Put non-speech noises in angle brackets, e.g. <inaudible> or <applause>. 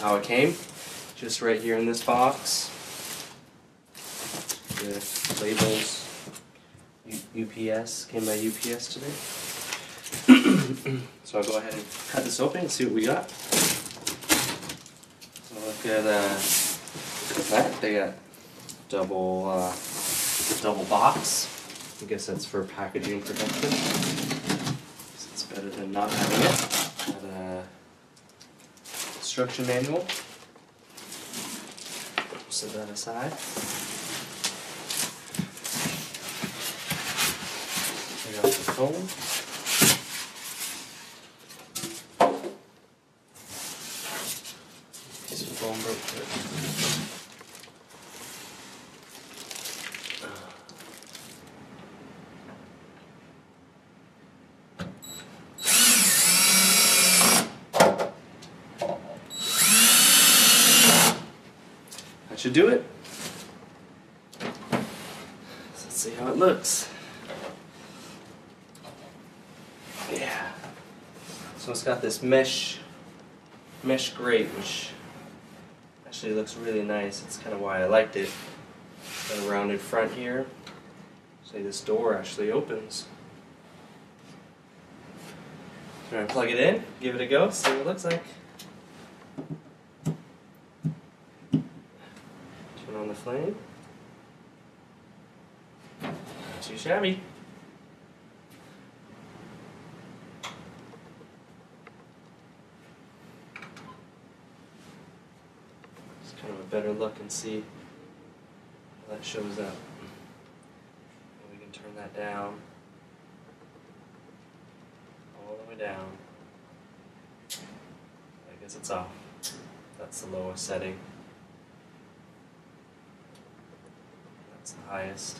how it came. Just right here in this box. The labels. U- UPS came by UPS today. <clears throat> so I'll go ahead and cut this open and see what we got. So look at uh, that. They got double uh, double box. I guess that's for packaging protection. It's better than not having it. Instruction manual. Set that aside. I got the phone. Of foam broke. Should do it. Let's see how it looks. Yeah. So it's got this mesh mesh grate, which actually looks really nice. It's kind of why I liked it. Got a rounded front here. See, this door actually opens. Try and plug it in, give it a go, see what it looks like. The. Not too shabby. Just kind of a better look and see how that shows up. And we can turn that down. All the way down. I guess it's off. That's the lowest setting. That's the highest.